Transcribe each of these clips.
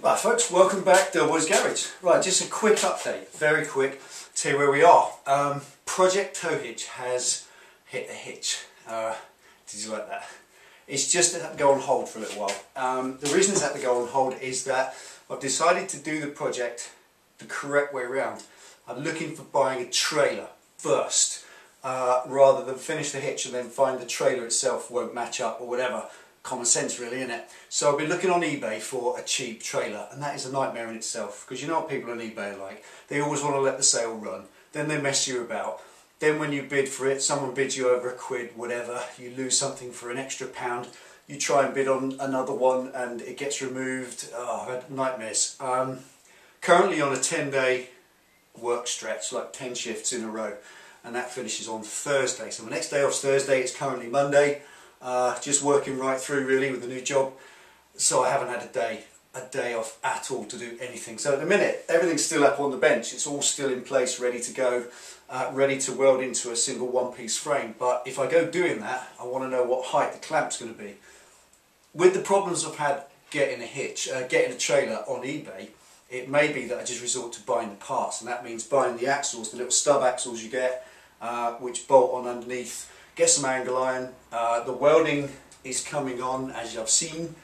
Right folks, welcome back to Delboy's Garage. Right, just a quick update, very quick, you where we are. Um, Project Tow Hitch has hit a hitch. Uh, did you like that? It's just had to go on hold for a little while. Um, the reason it's had to go on hold is that I've decided to do the project the correct way around. I'm looking for buying a trailer first, uh, rather than finish the hitch and then find the trailer itself won't match up or whatever common sense really, isn't it? So I've been looking on eBay for a cheap trailer and that is a nightmare in itself because you know what people on eBay are like. They always want to let the sale run, then they mess you about. Then when you bid for it, someone bids you over a quid, whatever, you lose something for an extra pound, you try and bid on another one and it gets removed. Oh, I've had nightmares. Um, currently on a 10 day work stretch, like 10 shifts in a row, and that finishes on Thursday. So my next day off Thursday, it's currently Monday uh, just working right through really with the new job. So I haven't had a day a day off at all to do anything. So at the minute everything's still up on the bench. It's all still in place ready to go uh, ready to weld into a single one-piece frame. But if I go doing that I want to know what height the clamp's going to be. With the problems I've had getting a hitch uh, getting a trailer on eBay it may be that I just resort to buying the parts. And that means buying the axles the little stub axles you get uh, which bolt on underneath get some angle iron. Uh, the welding is coming on as you've seen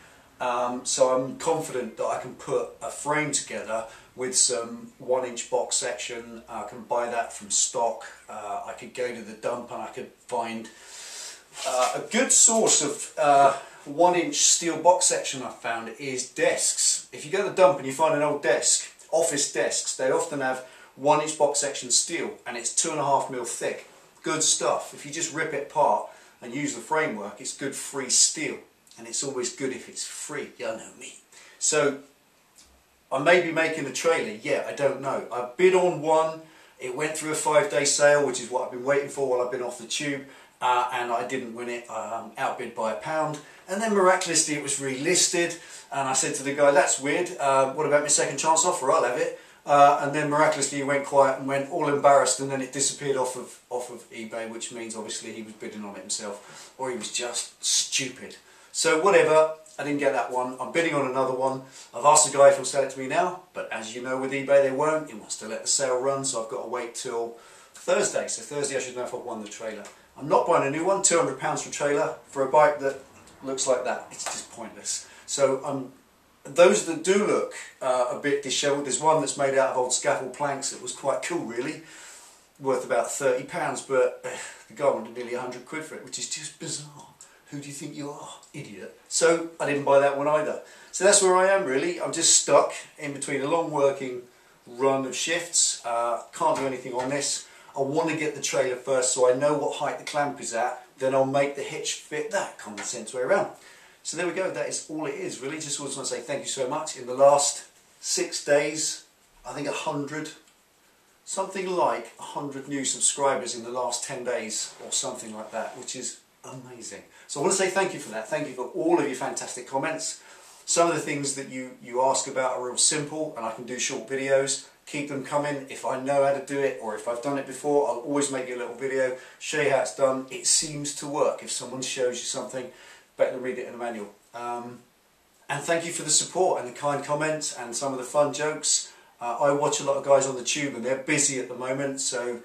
um, so I'm confident that I can put a frame together with some one inch box section. I can buy that from stock. Uh, I could go to the dump and I could find uh, a good source of uh, one inch steel box section I've found is desks. If you go to the dump and you find an old desk, office desks, they often have one inch box section steel and it's two and a half mil thick good stuff. If you just rip it apart and use the framework, it's good free steel. And it's always good if it's free, you know me. So, I may be making a trailer, yeah, I don't know. I bid on one, it went through a five day sale, which is what I've been waiting for while I've been off the tube. Uh, and I didn't win it, um, outbid by a pound. And then miraculously it was relisted, and I said to the guy, that's weird, uh, what about my second chance offer, I'll have it. Uh, and then miraculously he went quiet and went all embarrassed and then it disappeared off of off of eBay which means obviously he was bidding on it himself or he was just stupid. So whatever I didn't get that one. I'm bidding on another one. I've asked the guy if he'll sell it to me now but as you know with eBay they won't. He wants to let the sale run so I've got to wait till Thursday. So Thursday I should know if I've won the trailer. I'm not buying a new one. £200 for a trailer for a bike that looks like that. It's just pointless. So I'm those that do look uh, a bit dishevelled, there's one that's made out of old scaffold planks that was quite cool really, worth about £30 but uh, the guy wanted nearly 100 quid for it which is just bizarre. Who do you think you are, idiot? So I didn't buy that one either. So that's where I am really, I'm just stuck in between a long working run of shifts, uh, can't do anything on this. I want to get the trailer first so I know what height the clamp is at, then I'll make the hitch fit that, common sense way around. So there we go, that is all it is really. Just want to say thank you so much. In the last six days, I think a hundred, something like a hundred new subscribers in the last 10 days or something like that, which is amazing. So I want to say thank you for that. Thank you for all of your fantastic comments. Some of the things that you, you ask about are real simple and I can do short videos. Keep them coming. If I know how to do it or if I've done it before, I'll always make you a little video, show you how it's done. It seems to work. If someone shows you something, better read it in the manual. Um, and thank you for the support and the kind comments and some of the fun jokes. Uh, I watch a lot of guys on the tube and they're busy at the moment so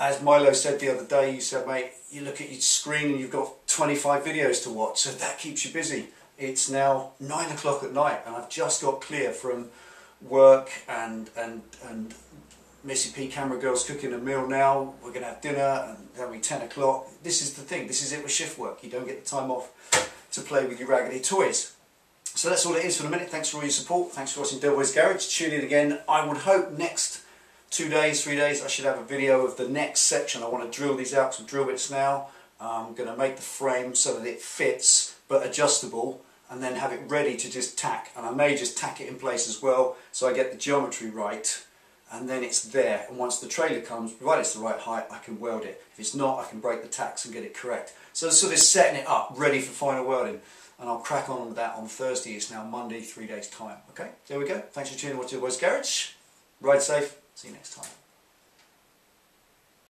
as Milo said the other day, you said mate you look at your screen and you've got 25 videos to watch so that keeps you busy. It's now 9 o'clock at night and I've just got clear from work and, and, and Missy P camera girl's cooking a meal now, we're going to have dinner and that'll be 10 o'clock. This is the thing, this is it with shift work, you don't get the time off to play with your raggedy toys. So that's all it is for the minute, thanks for all your support, thanks for watching Delboy's Garage, tune in again, I would hope next two days, three days. I should have a video of the next section, I want to drill these out, some drill bits now, I'm going to make the frame so that it fits but adjustable and then have it ready to just tack. And I may just tack it in place as well so I get the geometry right and then it's there and once the trailer comes, provided it's the right height, I can weld it. If it's not, I can break the tacks and get it correct. So sort of setting it up, ready for final welding and I'll crack on with that on Thursday, it's now Monday, three days time. Okay, there we go. Thanks for tuning in to Watch Garage. Ride safe, see you next time.